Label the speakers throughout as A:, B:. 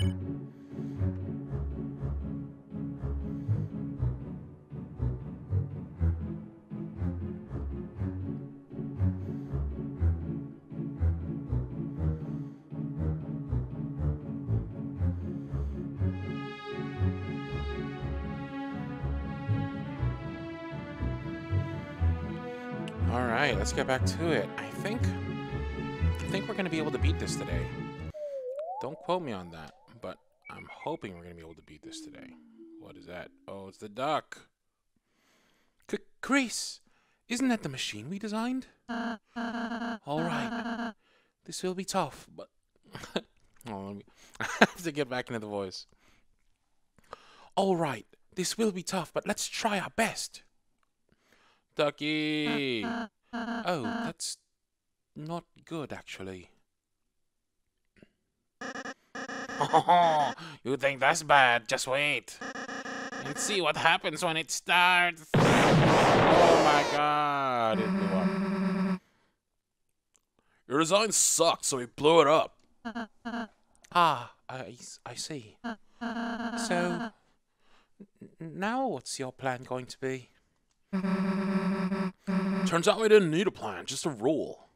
A: All right, let's get back to it. I think, I think we're gonna be able to beat this today. Don't quote me on that, hoping we're gonna be able to beat this today. What is that? Oh, it's the duck. C Kris, isn't that the machine we designed? All right, this will be tough, but oh, me. I have to get back into the voice. All right, this will be tough, but let's try our best. Ducky. Oh, that's not good, actually. you think that's bad? Just wait. And see what happens when it starts. Oh my god. Your design sucked, so we blew it up. Ah, I, I see. So, now what's your plan going to be? Turns out we didn't need a plan, just a rule.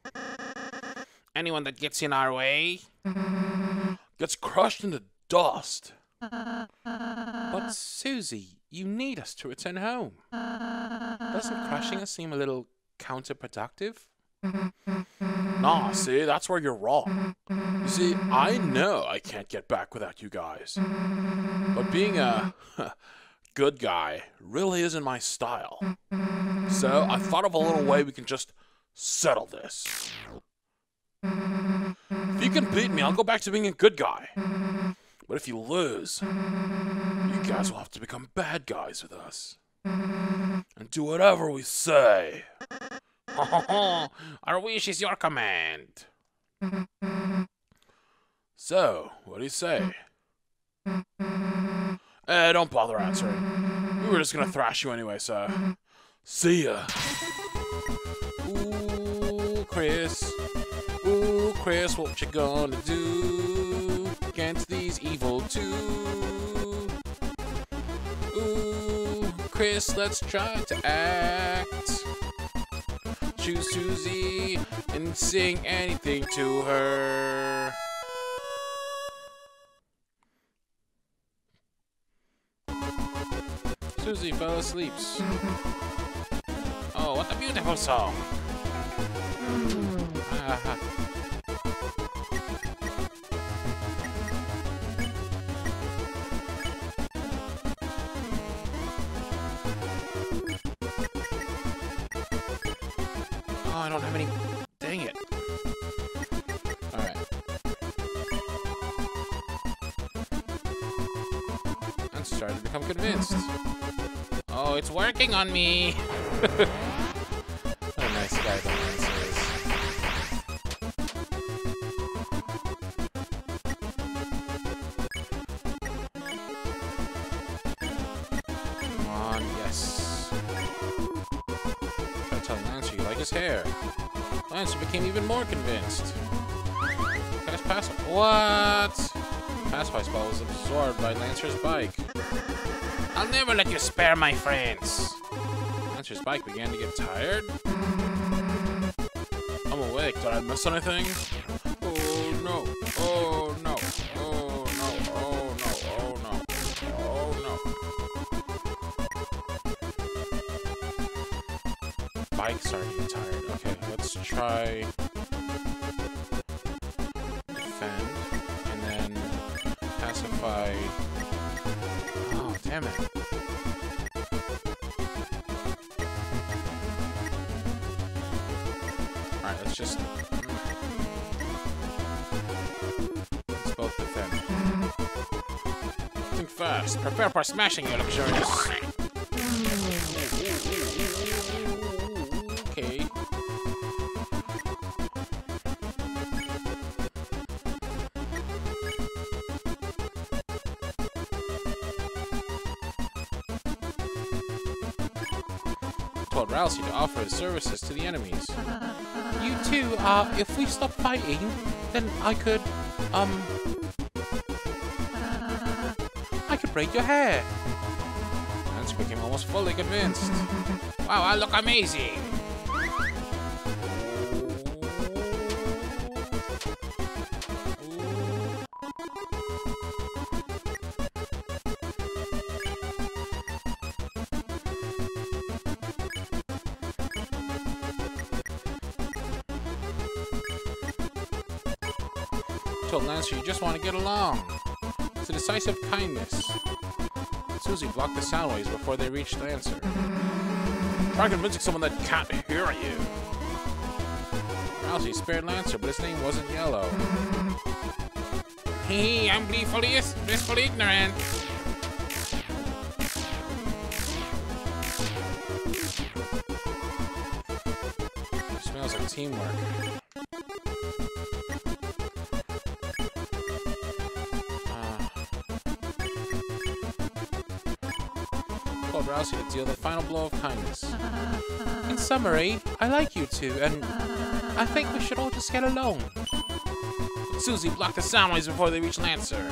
A: Anyone that gets in our way gets crushed into dust. But Susie, you need us to return home. Doesn't crushing us seem a little counterproductive? Nah, see, that's where you're wrong. You see, I know I can't get back without you guys. But being a good guy really isn't my style. So I thought of a little way we can just settle this. If you can beat me, I'll go back to being a good guy. But if you lose, you guys will have to become bad guys with us. And do whatever we say. Our wish is your command. So, what do you say? Eh, don't bother answering. We were just gonna thrash you anyway, so. See ya. Ooh, Kris. Ooh, Kris, what you gonna do against these evil two? Ooh, Kris, let's try to act. Choose Susie and sing anything to her. Susie fell asleep. Oh, what a beautiful song. Mm. Ah, I don't have any. Dang it. Alright. I'm starting to become convinced. Oh, it's working on me. more convinced. Pass pass what? Pacify spell was absorbed by Lancer's bike. I'll never let you spare my friends. Lancer's bike began to get tired. I'm awake. Did I miss anything? Oh no. Oh no. Oh no. Oh no. Oh no. Oh no. Bike's to tired. Okay, let's try damn it. Alright, let's just. Let's both defend. Think fast. Prepare for smashing, you luxurious. Ralsei to offer his services to the enemies. You two, uh, if we stop fighting, then I could, um... I could braid your hair. Lancer became almost fully convinced. Wow, I look amazing. Just want to get along. It's a decisive kindness. Susie blocked the sound waves before they reached Lancer. Try convincing someone that can't hear you. Ralsei spared Lancer, but his name wasn't Yellow. Hee, I'm blissfully, blissfully ignorant. smells like teamwork. Told Ralsei to deal the final blow of kindness. In summary, I like you two, and I think we should all just get along. Susie blocked the sound waves before they reached Lancer.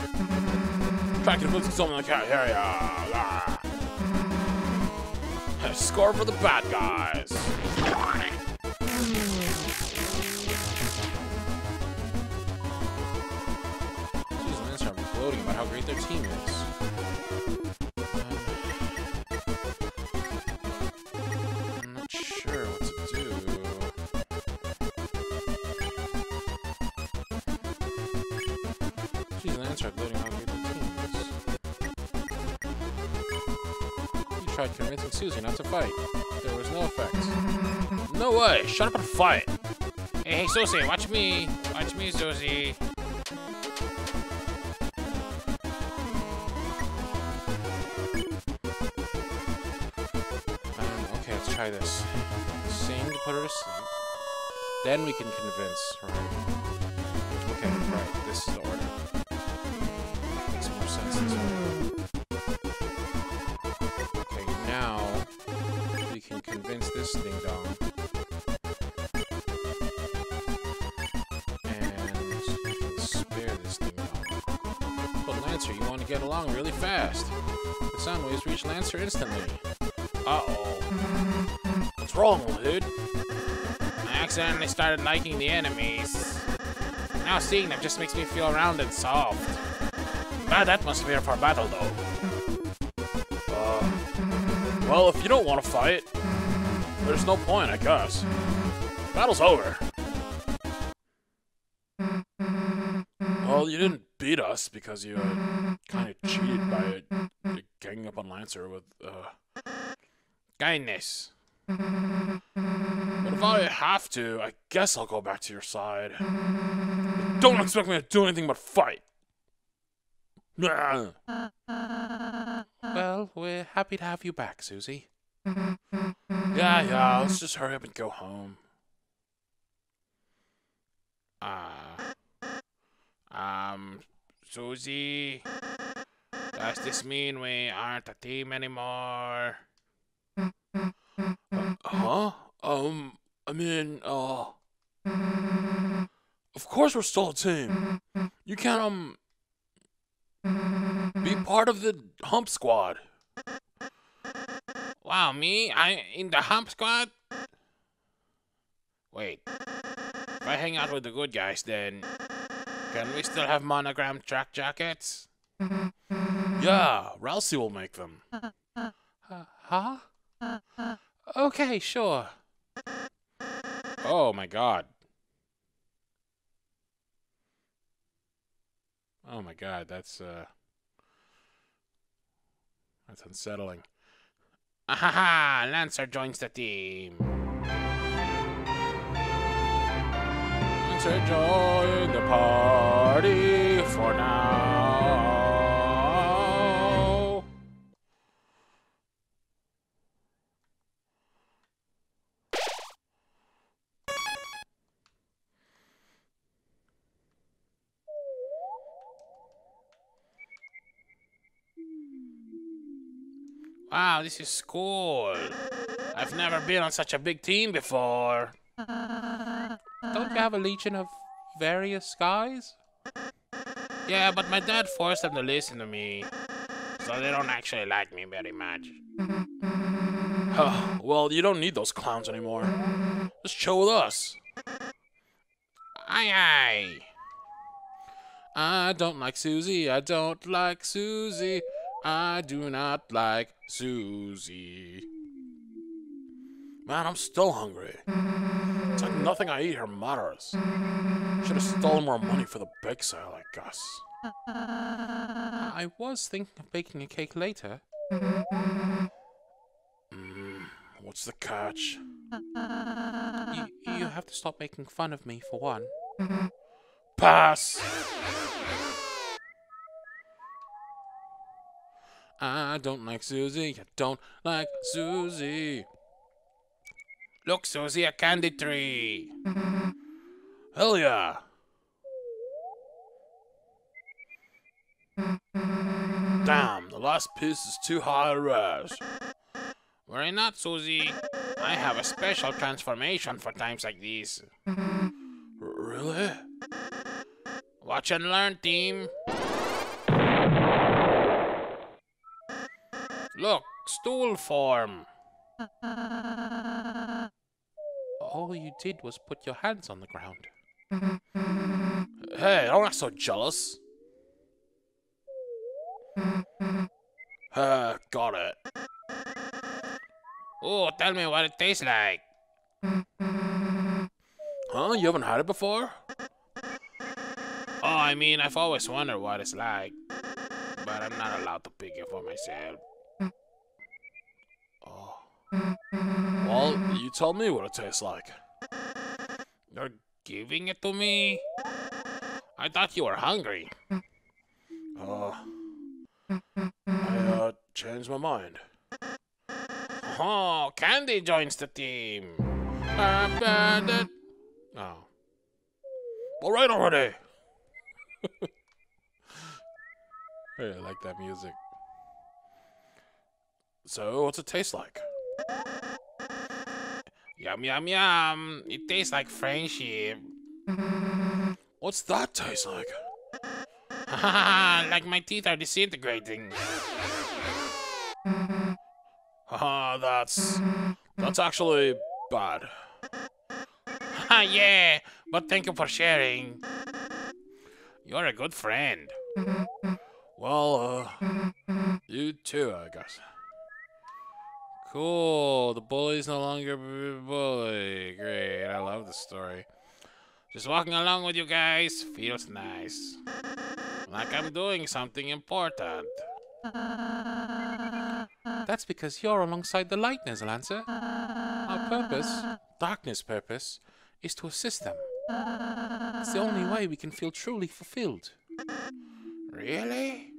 A: Try convincing someone that can't hear ya. Ah. Score for the bad guys. Susie Lancer gloating about how great their team is. Susie not to fight. There was no effect. No way! Shut up and fight! Hey, hey, Susie, watch me! Watch me, Susie! Um, okay, let's try this. Sing to put her to sleep. Then we can convince, right? Okay, right. This is the order. Makes more sense fast. The sound waves reach Lancer instantly. Uh-oh. What's wrong, dude? I accidentally started liking the enemies. Now seeing them just makes me feel round and soft. Bad atmosphere for battle, though. Uh, well, if you don't want to fight, there's no point, I guess. Battle's over. Well, you didn't beat us because you uh, kind of cheated by uh, ganging up on Lancer with uh, kindness. But if I have to, I guess I'll go back to your side. But don't expect me to do anything but fight. Well, we're happy to have you back, Susie. Yeah, yeah, let's just hurry up and go home. Ah. um, Susie, does this mean we aren't a team anymore? Huh? Um, I mean, uh... Of course we're still a team. You can't, um... Be part of the Hump Squad. Wow, me? I in the Hump Squad? Wait. If I hang out with the good guys, then... Can we still have monogram track jackets? Yeah, Ralsei will make them. Uh, huh? Okay, sure. Oh my god. Oh my god, that's uh that's unsettling. Ahaha! Lancer joins the team. Lancer join the party for now. Wow, this is cool. I've never been on such a big team before. Uh, Don't uh-huh. you have a legion of various guys? Yeah, but my dad forced them to listen to me. So they don't actually like me very much. Huh, ah, well, you don't need those clowns anymore. Just chill with us. Aye, aye. I don't like Susie. I don't like Susie. I do not like Susie. Man, I'm still hungry. Like nothing I eat here matters. Should have stolen more money for the bake sale, I guess. I was thinking of baking a cake later. Mm, what's the catch? You, you have to stop making fun of me, for one. Pass! I don't like Susie. I don't like Susie. Look, Susie, a candy tree. Hell yeah. Damn, the last piece is too high a res. Worry not, Susie. I have a special transformation for times like these. Really? Watch and learn, team. Look, stool form. Uh, All you did was put your hands on the ground. Hey, don't act so jealous. Uh, got it. Oh, tell me what it tastes like. Huh? You haven't had it before? Oh, I mean, I've always wondered what it's like. But I'm not allowed to pick it for myself. Oh. Well, you tell me what it tastes like. You're giving it to me? I thought you were hungry. Uh, I, uh, changed my mind. Oh, Candy joins the team. Oh. All right already. hey, I like that music. So, what's it taste like? Yum, yum, yum. It tastes like friendship. What's that taste like? like my teeth are disintegrating. Haha, that's... That's actually bad. yeah, but thank you for sharing. You're a good friend. Well, uh, you too, I guess. Cool. The bully's no longer bully. Great. I love the story. Just walking along with you guys feels nice. Like I'm doing something important. That's because you're alongside the light, Lancer. Our purpose, darkness purpose, is to assist them. It's the only way we can feel truly fulfilled. Really?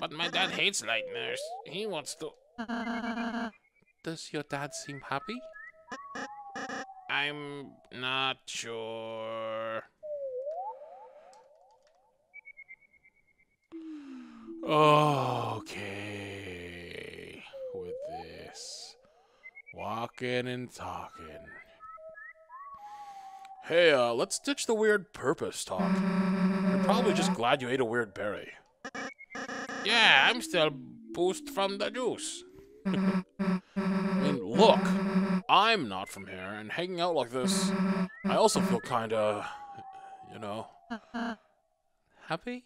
A: But my dad hates Lightners. He wants to does your dad seem happy? I'm not sure. Okay. With this. Walking and talking. Hey, uh, let's ditch the weird purpose talk. You're probably just glad you ate a weird berry. Yeah, I'm still boost from the juice. Mean, look, I'm not from here, and hanging out like this, I also feel kinda, you know, happy?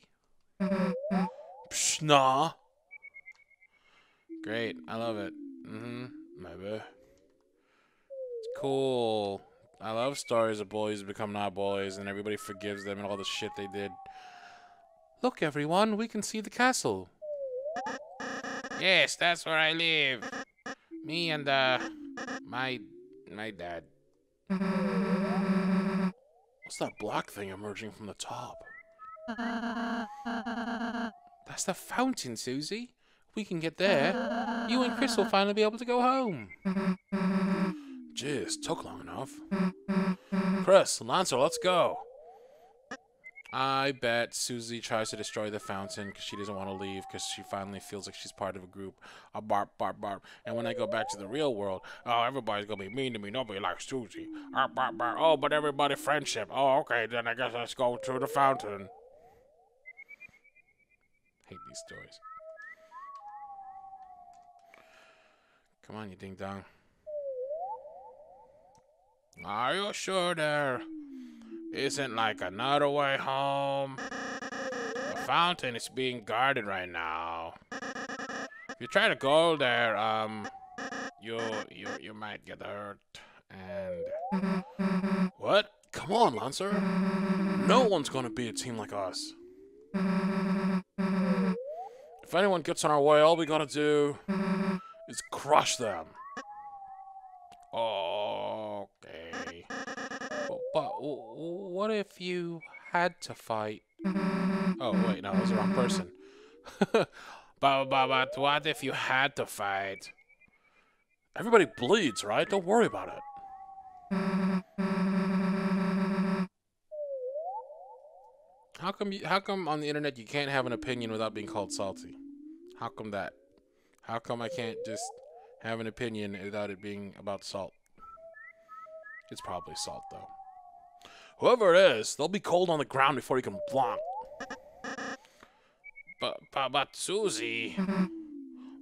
A: Psh, nah. Great, I love it. Mm-hmm, maybe. It's cool. I love stories of boys become not bullies, and everybody forgives them and all the shit they did. Look, everyone, we can see the castle. Yes, that's where I live. Me and, uh, my, my dad. What's that black thing emerging from the top? That's the fountain, Susie. We can get there, you and Kris will finally be able to go home. Jeez, took long enough. Kris, Lancer, let's go. I bet Susie tries to destroy the fountain because she doesn't want to leave because she finally feels like she's part of a group. A barp, barp, barp. And when I go back to the real world, oh, everybody's going to be mean to me. Nobody likes Susie. Arp, barp, barp. Oh, but everybody friendship. Oh, okay, then I guess let's go to the fountain. Hate these stories. Come on, you ding dong. Are you sure there? Isn't like another way home? The fountain is being guarded right now. If you try to go there, um, you you you might get hurt. And what? Come on, Lancer. No one's gonna be a team like us. If anyone gets in our way, all we gotta do is crush them. Okay. What if you had to fight? Oh, wait, no, that was the wrong person. but, but, but what if you had to fight? Everybody bleeds, right? Don't worry about it. How come you, how come on the internet you can't have an opinion without being called salty? How come that? How come I can't just have an opinion without it being about salt? It's probably salt though. Whoever it is, they'll be cold on the ground before you can blanc. But but but Susie,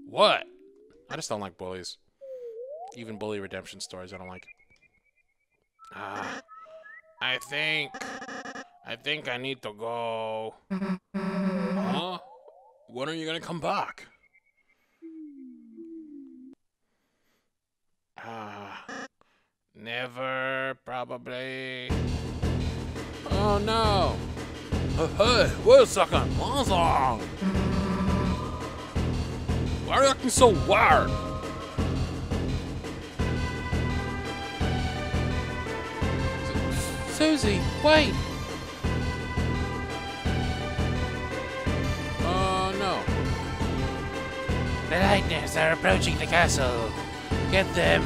A: what? I just don't like bullies. Even bully redemption stories, I don't like. Ah, I think I think I need to go. Huh? When are you gonna come back? Ah, never, probably. Oh no! Hey, wait a second? Why are you acting so weird? Susie, wait! Oh no.
B: The Lightners are approaching the castle. Get them.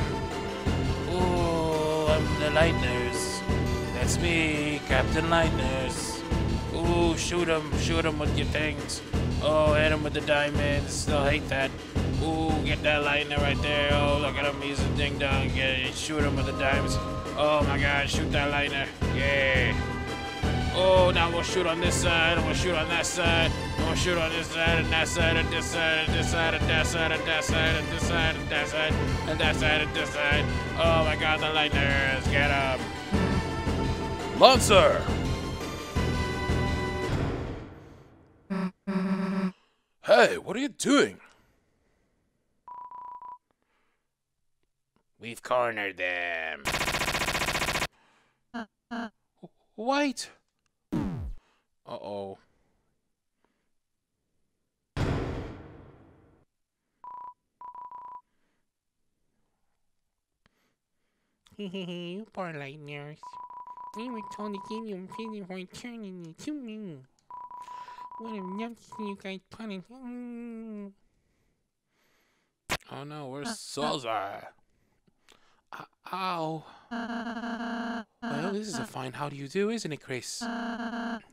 B: Ooh, I'm the Lightners. That's me, Captain Lightners. Ooh, shoot 'em, shoot 'em with your things. Oh, hit 'em with the diamonds. They'll hate that. Ooh, get that lightner right there. Oh, look at him. He's a ding dong. It. Shoot him with the diamonds. Oh my god, shoot that lightner. Yeah. Oh, now we'll shoot on this side, and we'll shoot on that side, and we'll shoot on this side, and that side, and this side, and this side, and that side, and that side, and this side, and that side, and that side, and this side. Oh my god, the lightners, get up.
A: Lancer! Hey, what are you doing?
B: We've cornered them.
A: Wait! Uh-oh.
B: you poor lightners. We were told to give you a prison for eternity. to me. What a nuts you guys put. Mm.
A: Oh no, where's Salzar? Uh, ow. Well, this is a fine how do you do, isn't it, Kris?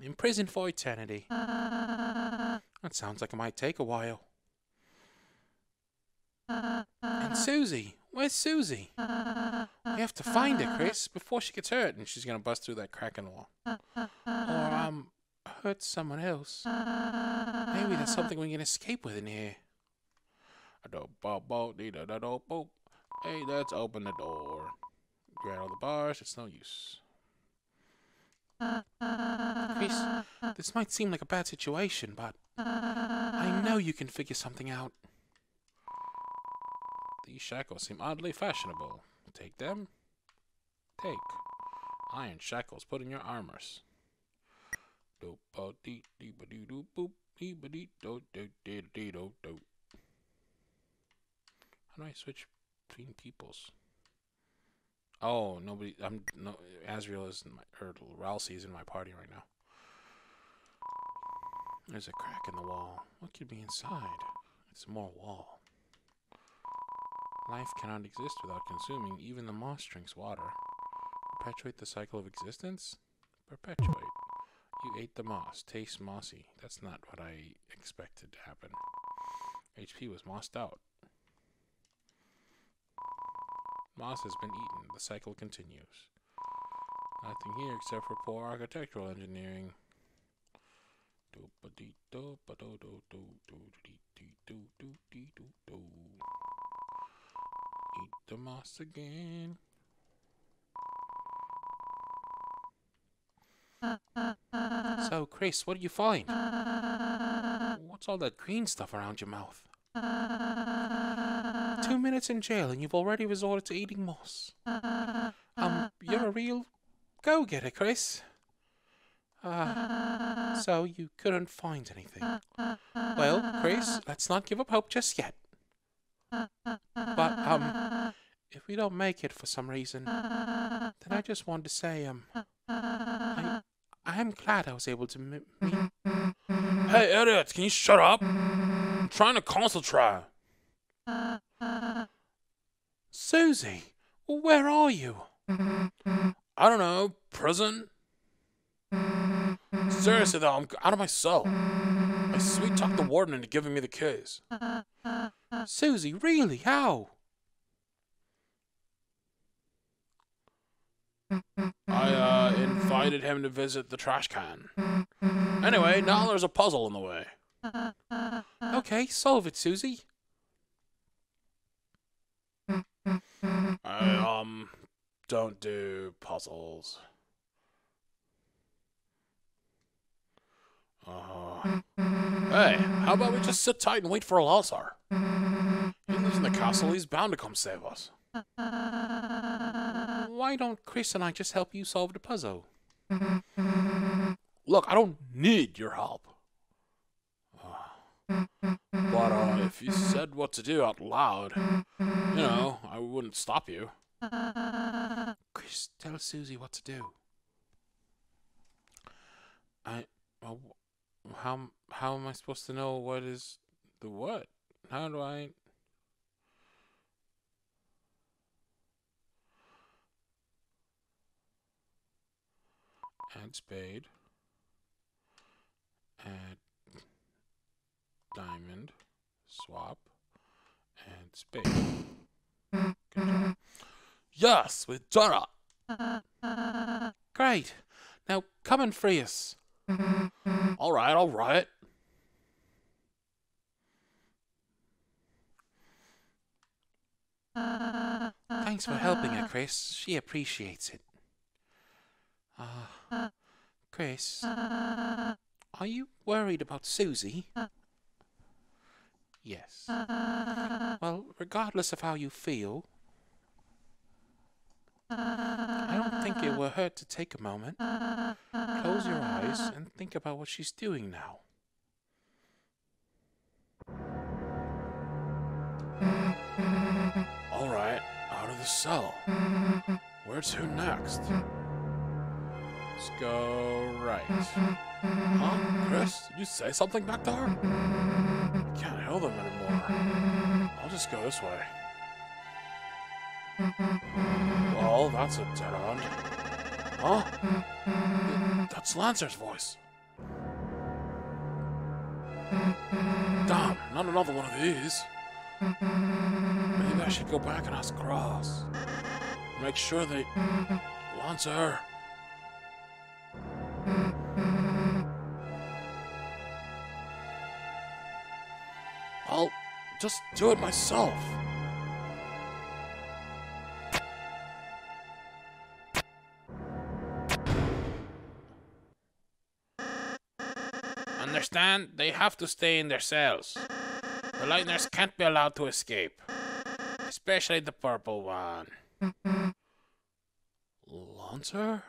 A: In prison for eternity. That sounds like it might take a while. And Susie? Where's Susie? We have to find her, Kris, before she gets hurt and she's gonna bust through that crack in the wall. Or, um, hurt someone else. Maybe there's something we can escape with in here. Hey, let's open the door. Grab all the bars, it's no use. Kris, this might seem like a bad situation, but I know you can figure something out. These shackles seem oddly fashionable. Take them. Take. Iron shackles put in your armors. How do I switch between peoples? Oh, nobody. I'm no. Asriel is in my or Ralsei is in my party right now. There's a crack in the wall. What could be inside? It's more wall. Life cannot exist without consuming. Even the moss drinks water. Perpetuate the cycle of existence? Perpetuate. You ate the moss. Tastes mossy. That's not what I expected to happen. HP was mossed out. Moss has been eaten. The cycle continues. Nothing here except for poor architectural engineering. The moss again. So, Kris, what do you find? What's all that green stuff around your mouth? Two minutes in jail and you've already resorted to eating moss. Um, you're a real go-getter, Kris. Uh, so you couldn't find anything. Well, Kris, let's not give up hope just yet. But, um, if we don't make it for some reason, then I just want to say, um, I, I am glad I was able to meet.
B: Hey, idiot, can you shut up? I'm trying to concentrate.
A: Susie, where are you?
B: I don't know, prison? Seriously though, I'm out of my cell. I sweet talked the warden into giving me the keys.
A: Susie, really? How?
B: I uh, invited him to visit the trash can. Anyway, now there's a puzzle in the way.
A: Okay, solve it, Susie.
B: I um don't do puzzles. Uh, hey, how about we just sit tight and wait for Alazar? He lives in the castle. He's bound to come save us.
A: Why don't Kris and I just help you solve the puzzle?
B: Look, I don't need your help. Uh, But uh, if you said what to do out loud, you know, I wouldn't stop you.
A: Kris, tell Susie what to do. I. Well, how how am I supposed to know what is the what? How do I? Add spade. Add diamond. Swap. Add spade.
B: Yes, done it.
A: Great. Now come and free us.
B: All right, all right.
A: Thanks for helping her, Kris. She appreciates it. Uh, Kris, are you worried about Susie? Yes. Well, regardless of how you feel, I don't think it will hurt to take a moment, close your eyes, and think about what she's doing now.
B: All right, out of the cell. Where to next? Let's go right. Huh, Kris? Did you say something back there? I can't hear them anymore. I'll just go this way. Well, that's a dead end. Huh? That's Lancer's voice. Damn, not another one of these. Maybe I should go back and ask Cross. Make sure they. Lancer. I'll just do it myself.
A: Understand? They have to stay in their cells. The Lightners can't be allowed to escape. Especially the purple one.
B: Lancer?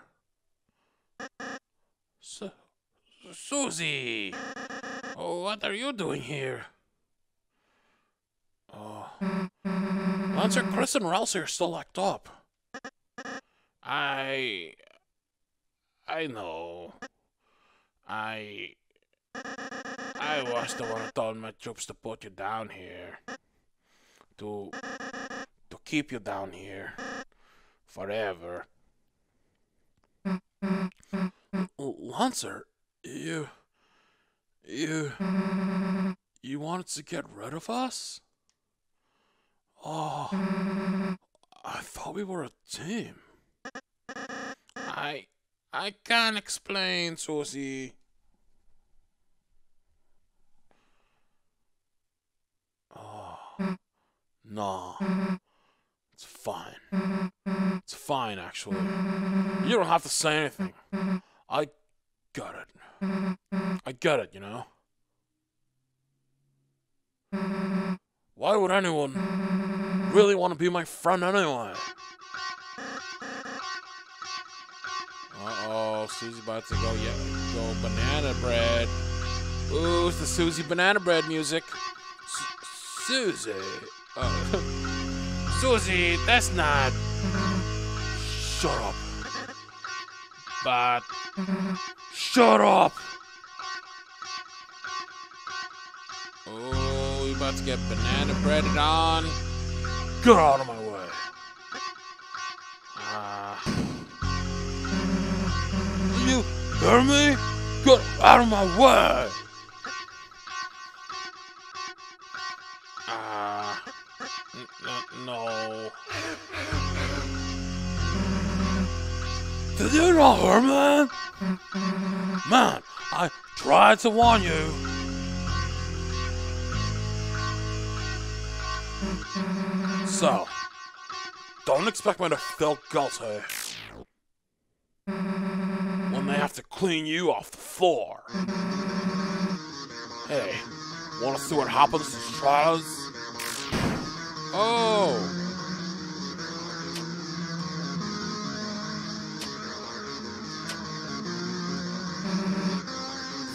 A: Su- Susie! Oh, what are you doing here?
B: Oh. Lancer, Kris, and Ralsei are still locked up.
A: I. I know. I. I was the one who told my troops to put you down here. To. to keep you down here. Forever.
B: Lancer, you. You. You wanted to get rid of us? Oh. I thought we were a team.
A: I. I can't explain, Susie.
B: Oh. Nah. It's
A: fine. It's fine, actually. You don't have to say anything. I got it. I get it, you know? Why would anyone really want to be my friend anyway? Uh-oh, Susie about to go, yeah, go banana bread. Ooh, it's the Susie banana bread music. Su- Susie. Oh.
B: Susie, that's not.
A: Shut up.
B: But
A: Shut up! Oh, we about to get banana breaded on. Get out of my way. Ah. you hear me? Get out of my way! Ah. No. Did you not hear me? Man, I tried to warn you. So, don't expect me to feel guilty when they have to clean you off the floor. Hey, wanna see what happens to Stratus? Oh!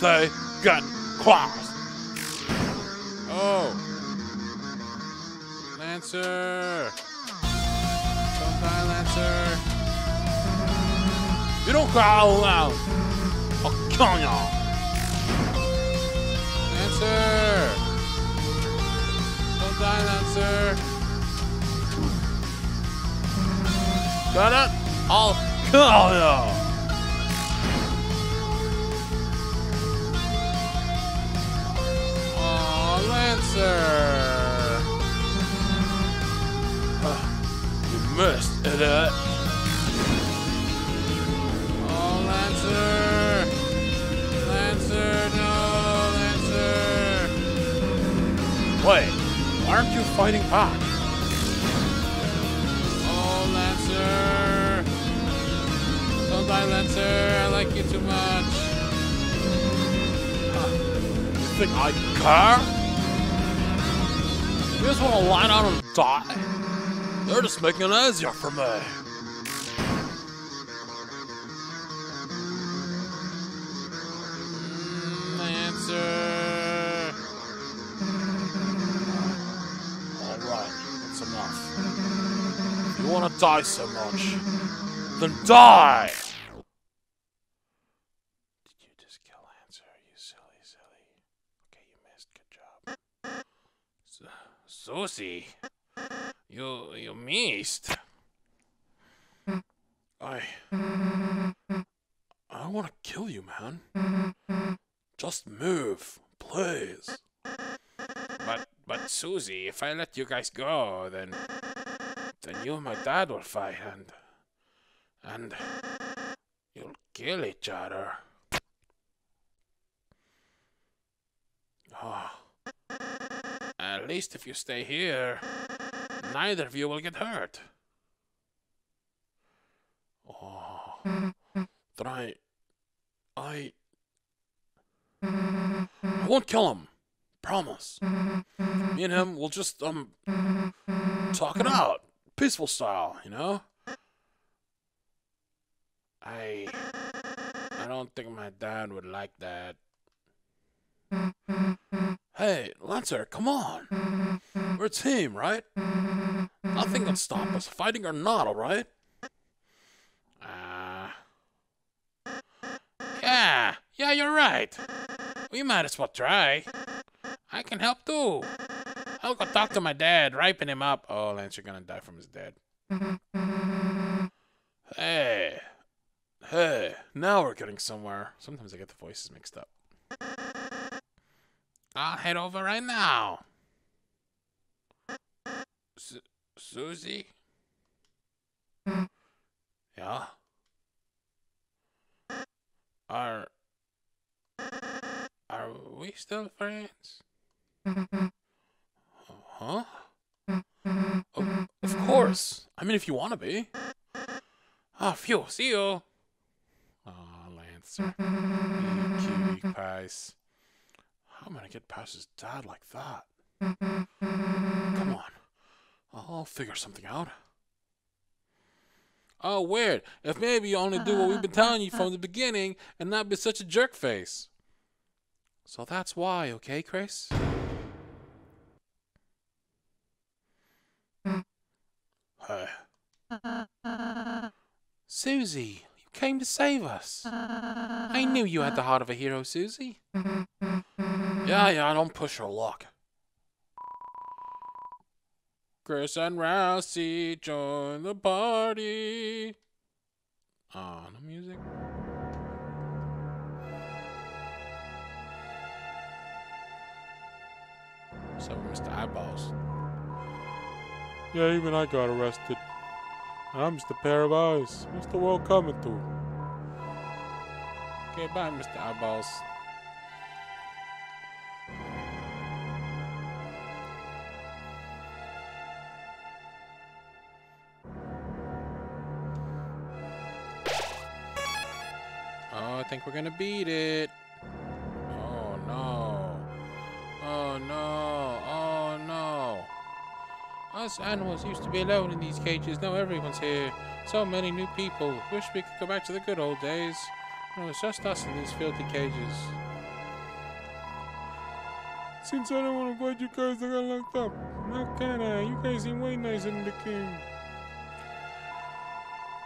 A: They get claws.
B: oh, Lancer. Don't die, Lancer.
A: You don't cry out. I'll kill you.
B: Lancer. Don't die, Lancer.
A: Got it? I'll kill
B: Oh, Lancer.
A: Ah, you must, idiot.
B: Oh, Lancer. Lancer, no, Lancer.
A: Wait, why aren't you fighting back?
B: Oh, Lancer. Don't die, Lancer. I like you too much.
A: Ah, you think I care? You just want to line out and die? They're just making it easier for me.
B: Mm, Lancer.
A: Alright, that's enough. If you want to die so much, then die! Did you just kill Lancer? You silly, silly. Okay, you missed. Good job.
B: Su- Susie. You you missed.
A: I. I want to kill you, man. Just move, please.
B: But but Susie, if I let you guys go, then then you and my dad will fight and and you'll kill each other.
A: Oh,
B: At least if you stay here, neither of you will get hurt.
A: oh. I. I. I won't kill him. Promise. Me and him will just, um. Talk it out. Peaceful style, you know?
B: I I don't think my dad would like that.
A: Hey, Lancer, come on. We're a team, right? Nothing can stop us, fighting or not, alright?
B: Uh, yeah, yeah, you're right. We might as well try. I can help too. I'll go talk to my dad, ripen him up. Oh, Lance, you're gonna die from his dad.
A: Hey. Hey, now we're getting somewhere. Sometimes I get the voices mixed up.
B: I'll head over right now. Su- Susie?
A: Yeah?
B: Are are we still friends?
A: Huh? Of, course. I mean, if you want to be.
B: Ah, oh, phew. See you.
A: Ah, oh, Lancer. You cutie pies. How am I gonna get past his dad like that? Mm-hmm. Come on. I'll figure something out. Oh, weird. If maybe you only do what we've been telling you from the beginning and not be such a jerk face. So that's why, okay, Kris? Hey. Susie, you came to save us. I knew you had the heart of a hero, Susie. Mm-hmm. Yeah, yeah, I don't push her luck. Kris and Ralsei join the party. Oh, no music. So, Mr. Eyeballs. Yeah, even I got arrested. I'm just a pair of eyes. What's the world coming to? Okay, bye, Mr. Eyeballs. Think we're gonna beat it. Oh no. Oh no. Oh no. Us animals used to be alone in these cages. Now everyone's here. So many new people. Wish we could go back to the good old days. No, it's just us in these filthy cages. Since I don't want to fight you guys, I got locked up. How can I? You guys seem way nicer than the king.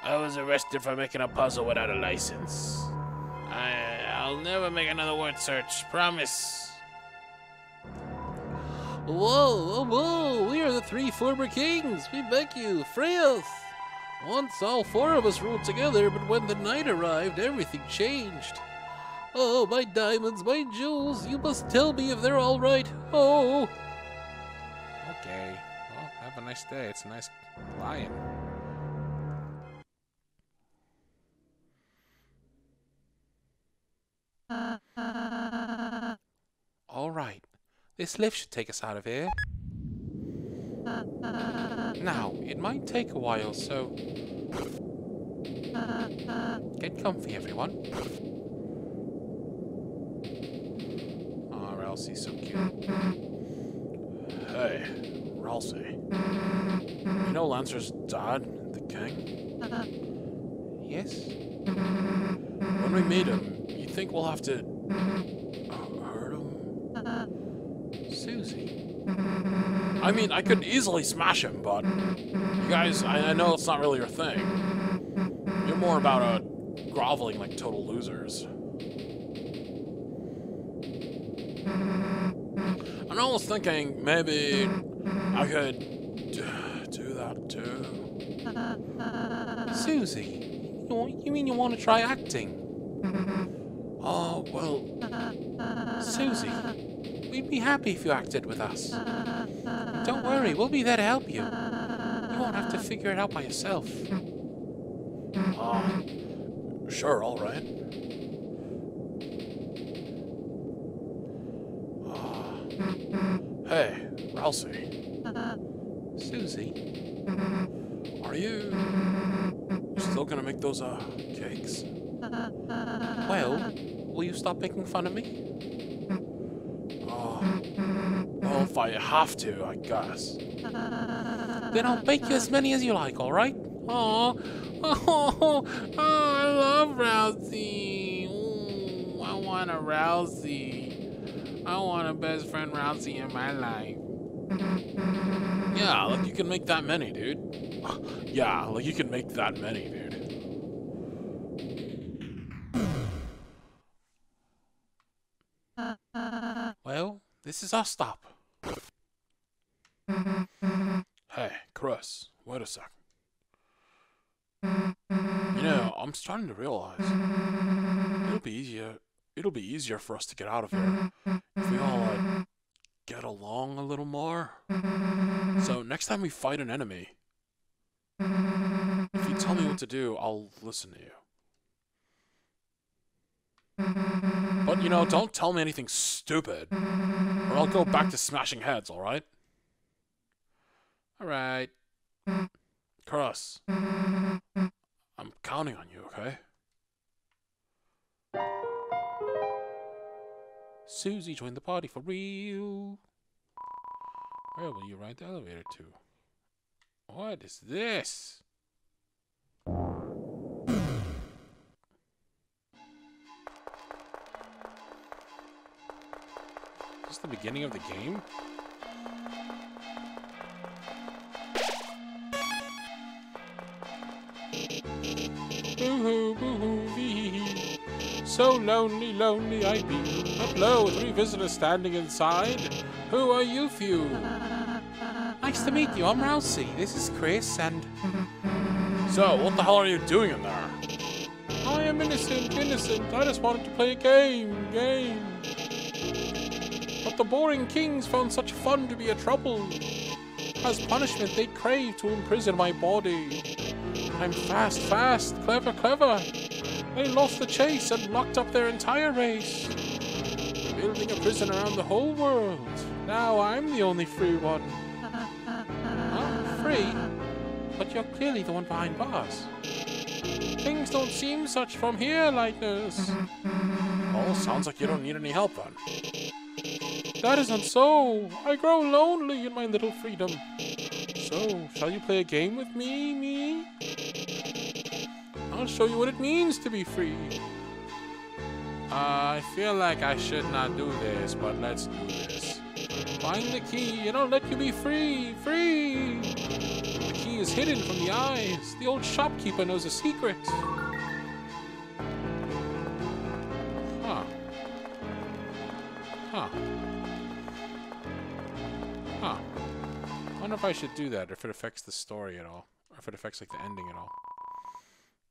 B: I was arrested for making a puzzle without a license. I'll never make another word search. Promise.
A: Whoa, whoa, whoa! We are the three former kings. We beg you, free us. Once all four of us ruled together, but when the night arrived, everything changed. Oh, my diamonds, my jewels, you must tell me if they're all right. Oh. Okay. Well, have a nice day. It's a nice lion. This lift should take us out of here. Now, it might take a while, so... Get comfy, everyone. Oh, Ralsei's so cute. Hey, Ralsei. You know Lancer's dad, the king? Yes? When we meet him, you think we'll have to... uh, I mean, I could easily smash him, but you guys, I, I know it's not really your thing. You're more about uh, groveling like total losers. And I was thinking maybe I could do that too. Susie, you, you mean you want to try acting? Oh, well, Susie, we'd be happy if you acted with us. Don't worry, we'll be there to help you. You won't have to figure it out by yourself. Oh, sure, all right. Oh. Hey, Ralsei. Susie. Are you still gonna make those, uh, cakes? Well, will you stop making fun of me? I have to, I guess. Then I'll bake you as many as you like, alright? Oh, oh, oh, I love Ralsei. Ooh, I want a Ralsei. I want a best friend Ralsei in my life. Yeah, like you can make that many, dude. Yeah, like you can make that many, dude. Well, this is our stop. Kris, wait a sec. You know, I'm starting to realize it'll be easier. It'll be easier for us to get out of here if we all get along a little more. So next time we fight an enemy, if you tell me what to do, I'll listen to you. But you know, don't tell me anything stupid, or I'll go back to smashing heads. All right? All right. Cross. I'm counting on you, okay? Susie joined the party for real. Where will you ride the elevator to? What is this? Is this the beginning of the game? Boo-hoo, boo-hoo, wee. So lonely, lonely I be. Up low, three visitors standing inside. Who are you few? Nice to meet you. I'm Ralsei. This is Kris, and... So, what the hell are you doing in there? I am innocent, innocent. I just wanted to play a game, game. But the boring kings found such fun to be a trouble. As punishment, they crave to imprison my body. I'm fast, fast, clever, clever. They lost the chase and locked up their entire race. Building a prison around the whole world. Now I'm the only free one. Huh? Free? But you're clearly the one behind bars. Things don't seem such from here, Lightners. Oh, sounds like you don't need any help then. That isn't so. I grow lonely in my little freedom. So, shall you play a game with me, me? I'll show you what it means to be free. Uh, I feel like I should not do this, but let's do this. Find the key, I'll let you be free, free! The key is hidden from the eyes. The old shopkeeper knows a secret. Huh. Huh. Huh. I wonder if I should do that, or if it affects the story at all. Or if it affects, like, the ending at all.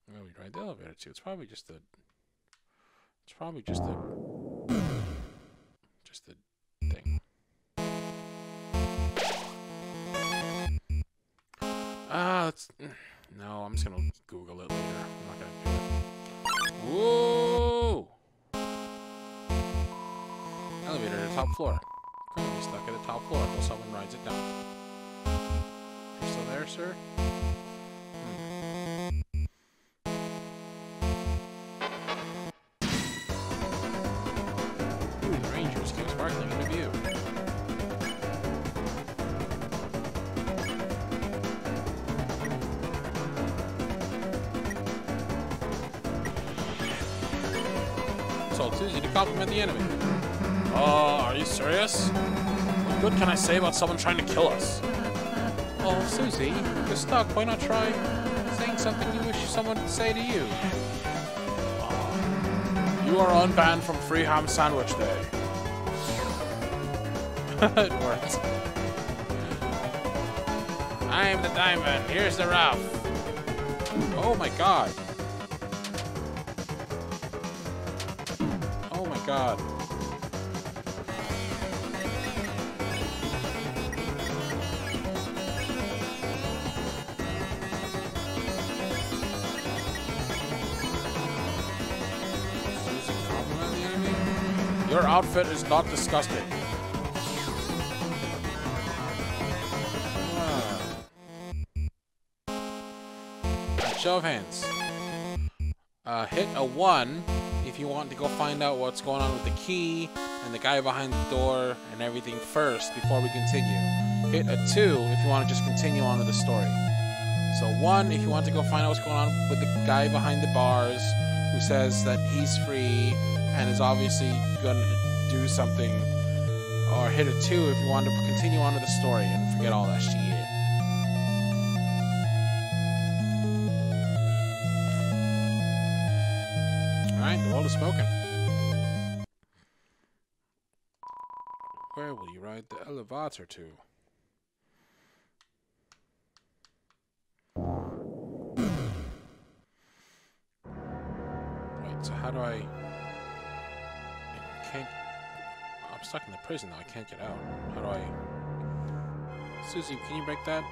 A: Where we ride the elevator to? It's probably just a... It's probably just a... Just a thing. Ah, let's... No, I'm just gonna Google it later. I'm not gonna do it. Whoa! Elevator to the top floor. Currently stuck at the top floor until someone rides it down. You still there, sir? Susie to compliment the enemy. Oh, are you serious? What good can I say about someone trying to kill us? Oh, Susie, you're stuck. Why not try saying something you wish someone would say to you? Oh, you are unbanned from Free Ham Sandwich Day. it worked. I am the diamond. Here's the rough. Oh my god. God. Your outfit is not disgusting. Ah. Show of hands. Uh, hit a 1 if you want to go find out what's going on with the key and the guy behind the door and everything first before we continue. Hit a 2 if you want to just continue on with the story. So 1 if you want to go find out what's going on with the guy behind the bars who says that he's free and is obviously going to do something. Or hit a 2 if you want to continue on with the story and forget all that shit. World spoken. Where will you ride the elevator to? Wait, so how do I... I can't... I'm stuck in the prison now, I can't get out. How do I... Susie, can you break that?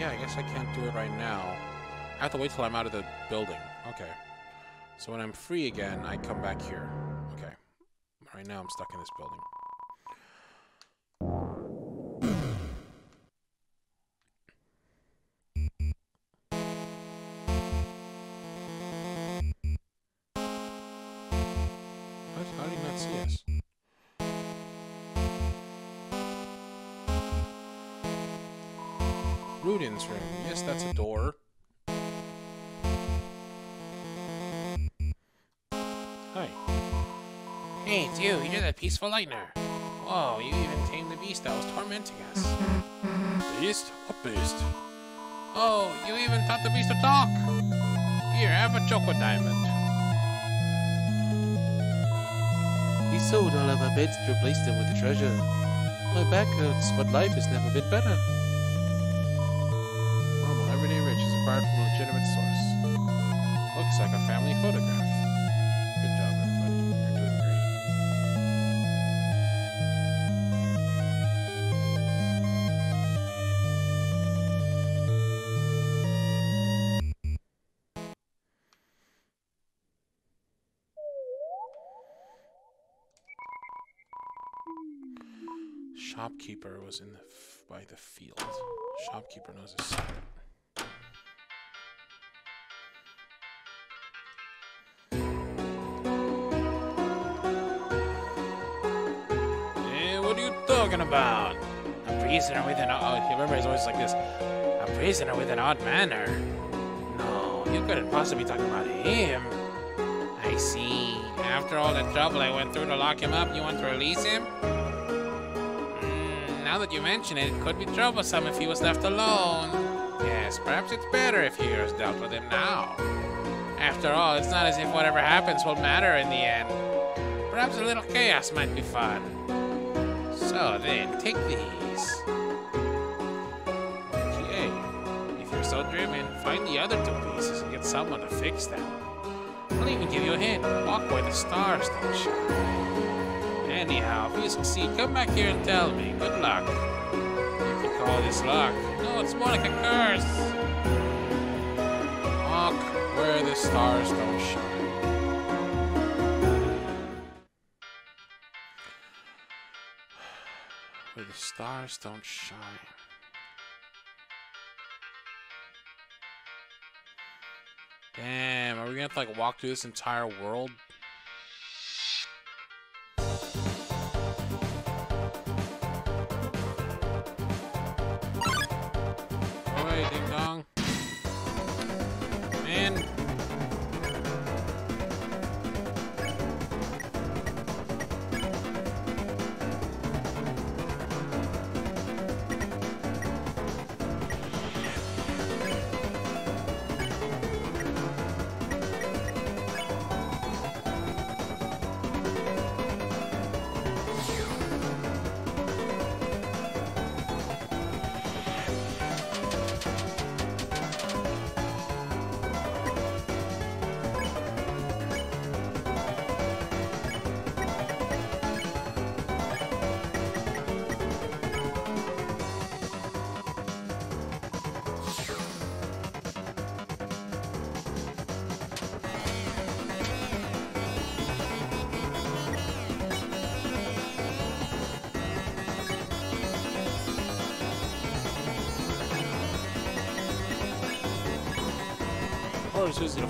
A: Yeah, I guess I can't do it right now. I have to wait till I'm out of the building. Okay. So when I'm free again, I come back here. Okay. Right now, I'm stuck in this building. How did he not see us? Rudinn's room. Yes, that's a door. Hi.
B: Hey, it's you. You're the peaceful lightner. Whoa, you even tamed the beast that was tormenting us.
A: Beast? What beast?
B: Oh, you even taught the beast to talk. Here, have a choco diamond.
C: We sold all of our beds to replace them with the treasure. My back hurts, but life has never been better.
A: Acquired from a legitimate source. Looks like a family photograph. Good job, everybody. You're doing great. Shopkeeper was in the by the field. Shopkeeper knows his secret.
B: About? A prisoner with an odd... Remember, he's always like this. A prisoner with an odd manner. No, you couldn't possibly be talking about him. I see. After all the trouble I went through to lock him up, you want to release him? Mm, now that you mention it, it could be troublesome if he was left alone. Yes, perhaps it's better if you Heroes dealt with him now. After all, it's not as if whatever happens will matter in the end. Perhaps a little chaos might be fun. So then, take these. Okay. If you're so driven, find the other two pieces and get someone to fix them. I'll even give you a hint. Walk where the stars don't shine. Anyhow, if you succeed, come back here and tell me. Good luck. You can call this luck. No, it's more like a curse.
A: Walk where the stars don't shine. Stars don't shine. Damn, are we gonna have to like walk through this entire world?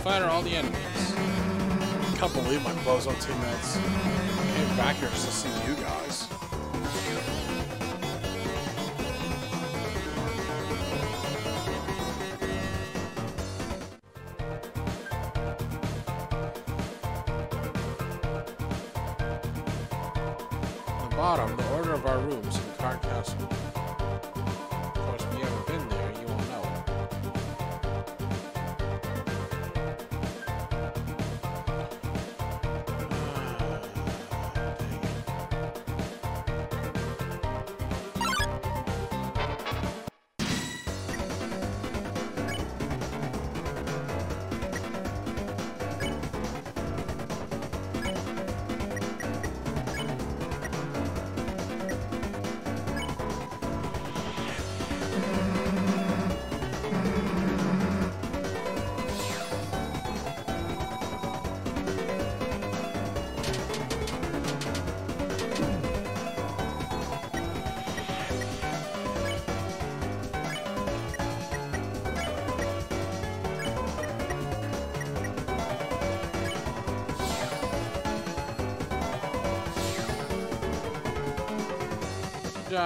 A: Fire all the enemies.
D: I Can't believe my close bozo teammates came back here just to see you guys.
A: On the bottom, the order of our rooms in Card Castle.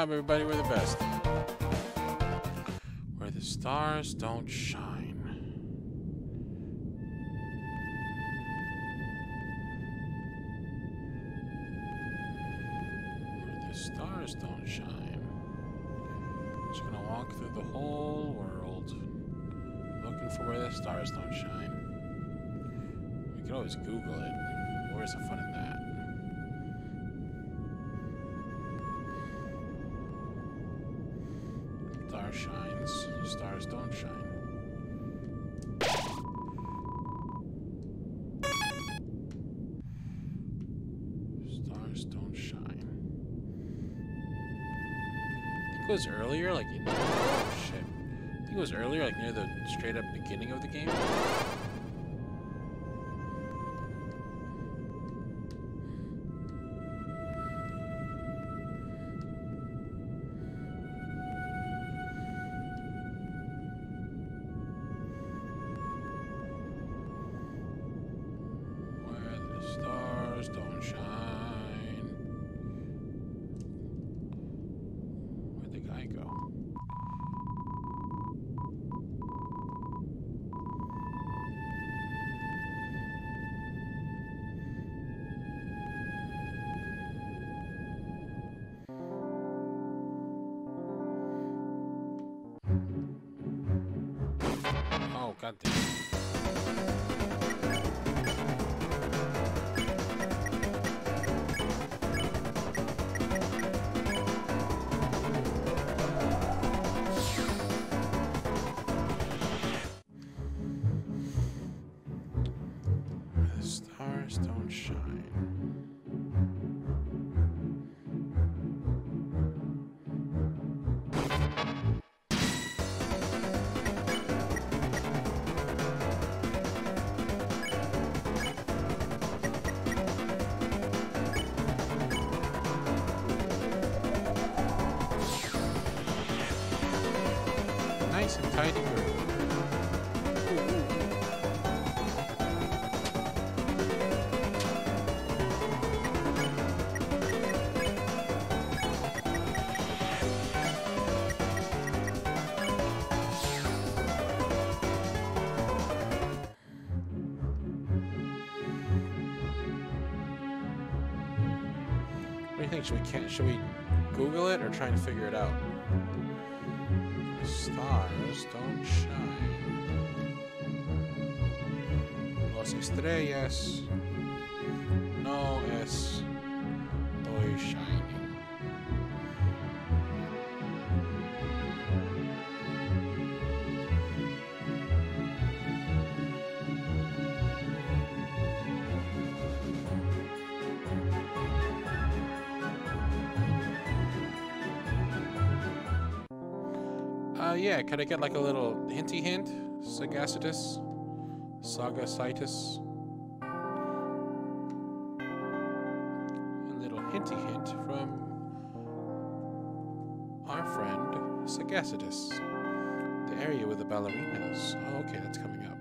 C: Job, everybody. We're the best.
A: Think it was earlier, like near the straight up beginning of the game.
C: Google it or try and figure it out? Stars don't shine. Los estrellas no shining. Yeah, could I get like a little hinty hint? Sagacitus? Sagacitus? A little hinty hint from our friend Sagacitus. The area with the ballerinas. Oh, okay, that's coming up.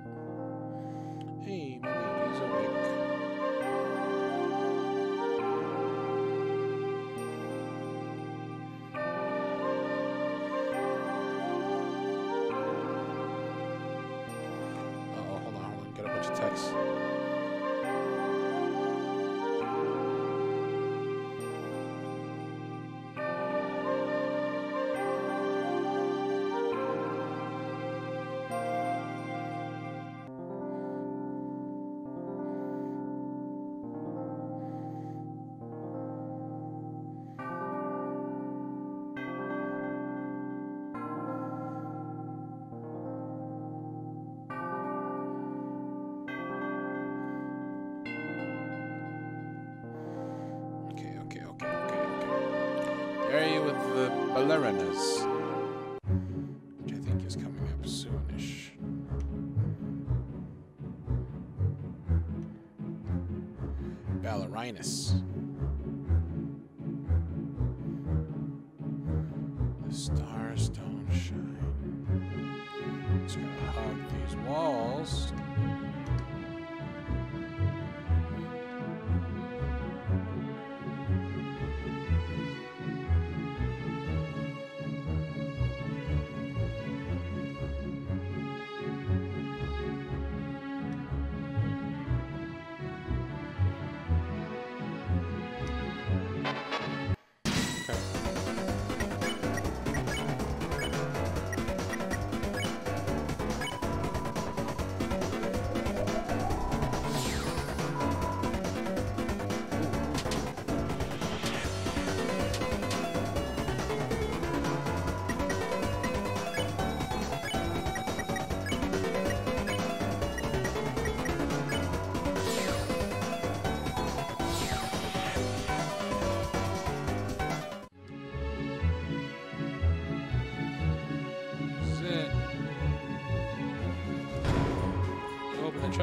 C: Hey, ballerinas. Which I think is coming up soonish. Ballerinus. The stars don't shine. Just gotta hug these walls.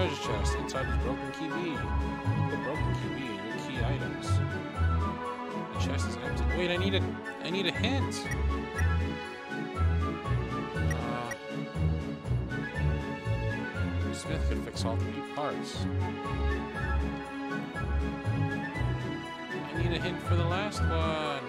C: Treasure chest inside the broken key B. The broken key B and your key items. The chest is empty. Wait, I need a I need a hint. Uh, Smith could fix all three parts. I need a hint for the last one.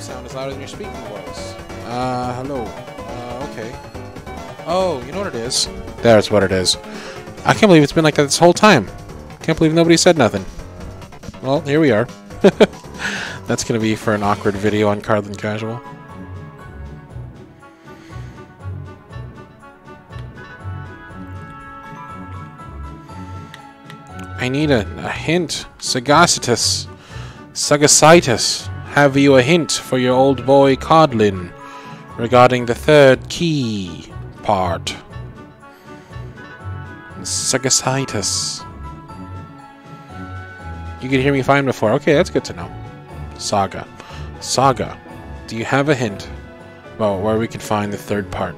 C: Sound is louder than your speaking voice. Uh, hello. Uh, okay. Oh, you know what it is? That's what it is. I can't believe it's been like that this whole time. Can't believe nobody said nothing. Well, here we are. That's gonna be for an awkward video on Cardlin Casual. I need a, a hint. Sagacitus. Sagacitus. Have you a hint for your old boy Cardlin regarding the third key part? Sagacitus. You could hear me fine before. Okay, that's good to know. Saga. Saga. Do you have a hint about where we can find the third part?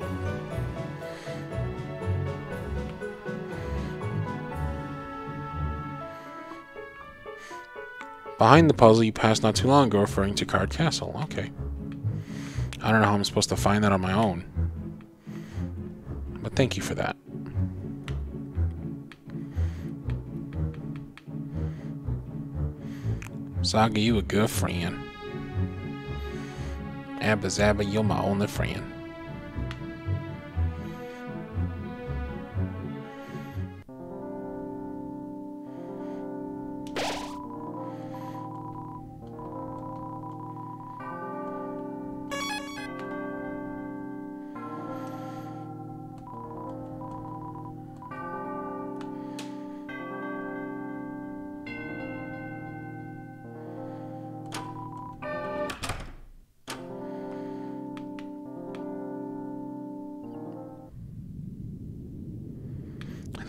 C: Behind the puzzle you passed not too long ago, referring to Card Castle. Okay. I don't know how I'm supposed to find that on my own. But thank you for that. Saga, you a good friend. Abba Zabba, you're my only friend.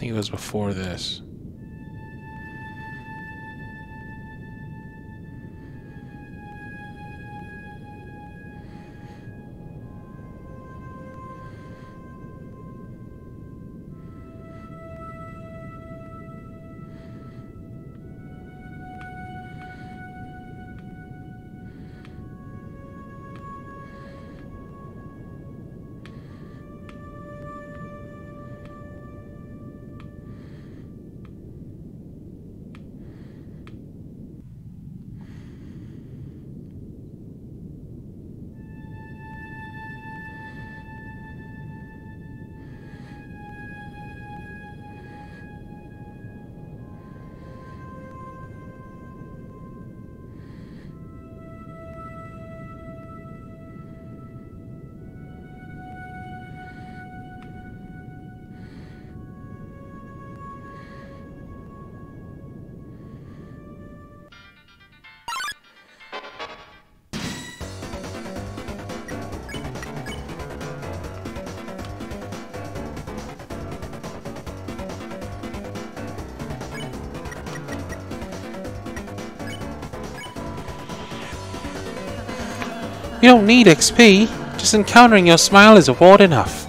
C: Think it was before this. You don't need XP. Just encountering your smile is reward enough.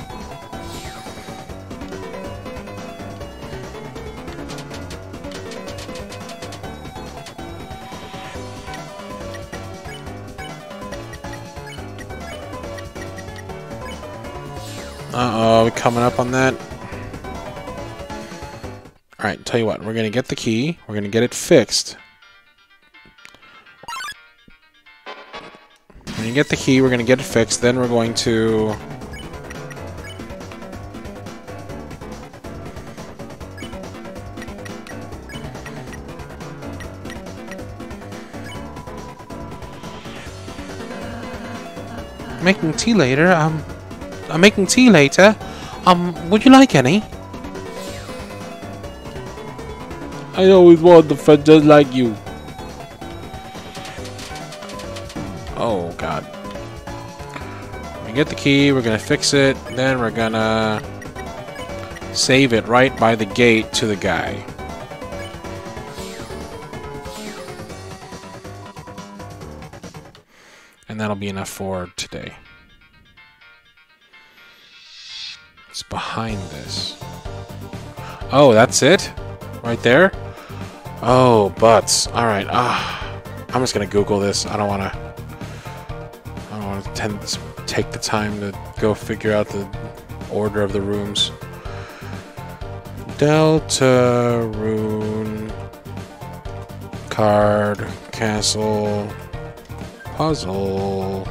C: Uh-oh, we're coming up on that. Alright, tell you what, we're gonna get the key, we're gonna get it fixed. You get the key, we're to get it fixed. Then we're going to... Making tea later. Um, I'm making tea later. Um, would you like any? I always wanted a friend just like you. Get the key, we're gonna fix it, then we're gonna save it right by the gate to the guy. And that'll be enough for today. It's behind this. Oh, that's it? Right there? Oh, butts. Alright, ah. I'm just gonna Google this. I don't wanna... I don't wanna tend take the time to go figure out the order of the rooms. Deltarune Card Castle Puzzle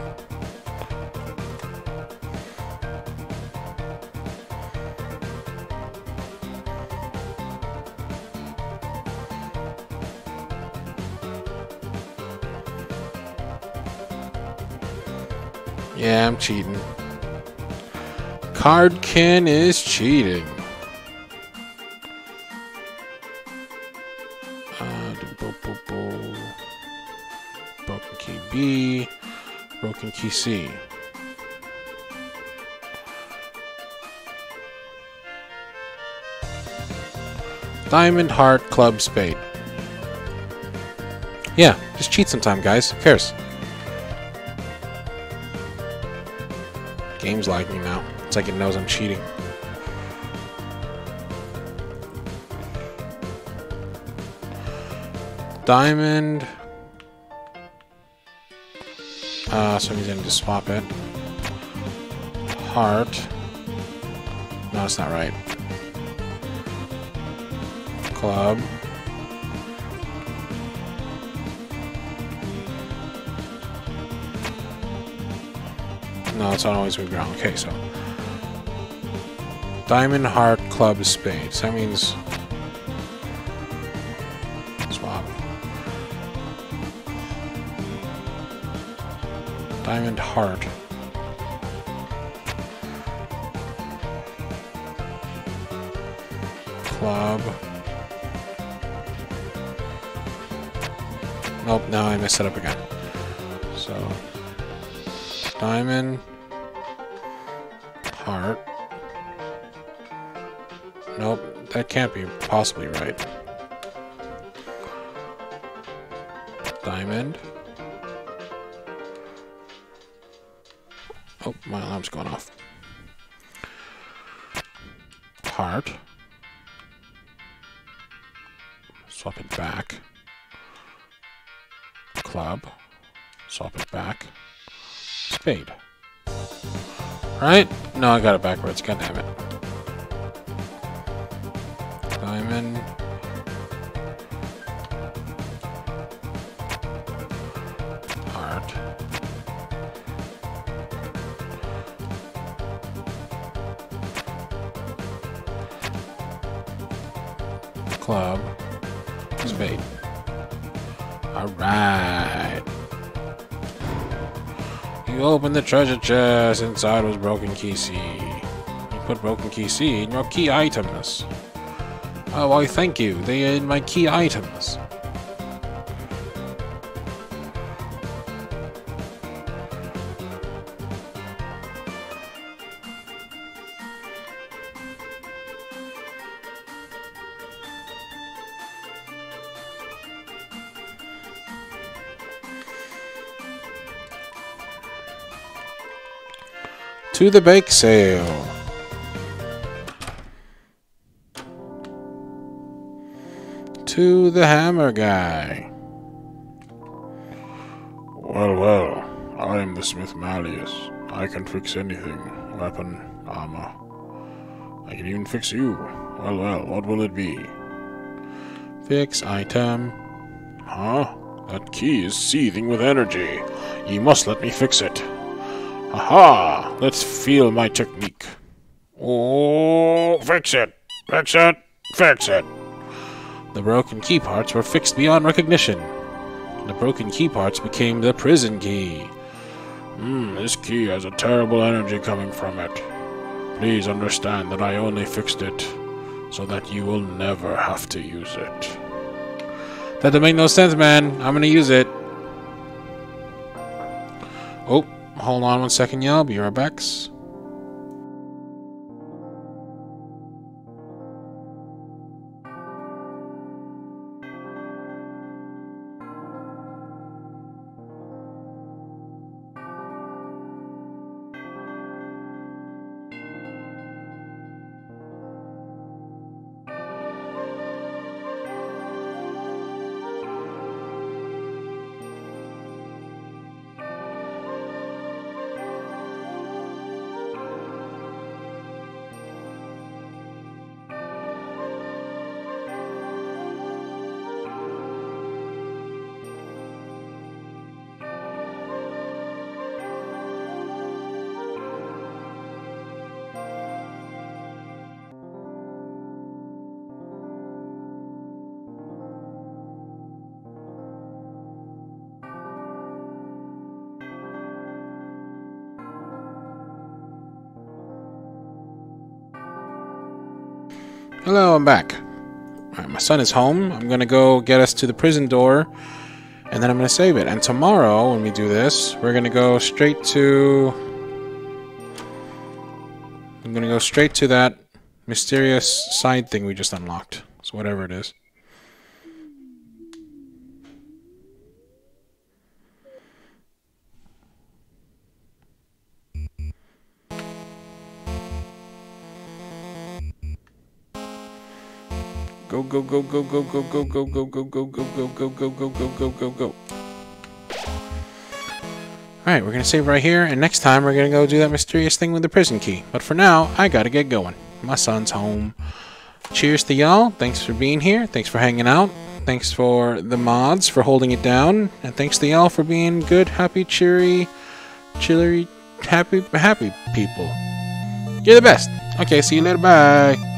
C: Cheating. Cardlin is cheating. Broken key B, broken key C. Diamond, heart, club, spade. Yeah, just cheat sometime, guys. Who cares? Game's lagging now. It's like it knows I'm cheating. Diamond. Uh, so he's gonna swap it. Heart. No, it's not right. Club. No, it's not always move ground. Okay, so. Diamond, heart, club, spades. That means. Swap. Diamond, heart. Club. Nope, now I messed it up again. So. Diamond. Can't be possibly right. Diamond. Oh, my alarm's going off. Heart. Swap it back. Club. Swap it back. Spade. Right? No, I got it backwards. God damn it. Alright. You opened the treasure chest. Inside was broken key C. You put broken key C in your key items. Oh, I thank you. They are in my key items. To the bake sale. To the hammer guy. Well, well, I am the Smith Malleus. I can fix anything weapon, armor. I can even fix you. Well, well, what will it be? Fix item. Huh? That key is seething with energy. Ye must let me fix it. Aha! Let's feel my technique. Oh, fix it! Fix it! Fix it! The broken key parts were fixed beyond recognition. The broken key parts became the prison key. Hmm, this key has a terrible energy coming from it. Please understand that I only fixed it so that you will never have to use it. That doesn't make no sense, man. I'm gonna use it. Oh, hold on one second, y'all. Be right back. Hello, I'm back. My son is home. I'm gonna go get us to the prison door, and then I'm gonna save it. And tomorrow, when we do this, we're gonna go straight to. I'm gonna go straight to that mysterious side thing we just unlocked. So, whatever it is. Go, go, go, go, go, go, go, go, go, go, go, go, go, go, go, go, go, go, go. Alright, we're gonna save right here, and next time we're gonna go do that mysterious thing with the prison key. But for now, I gotta get going. My son's home. Cheers to y'all. Thanks for being here. Thanks for hanging out. Thanks for the mods for holding it down. And thanks to y'all for being good, happy, cheery, chillery, happy, happy people. You're the best. Okay, see you later. Bye.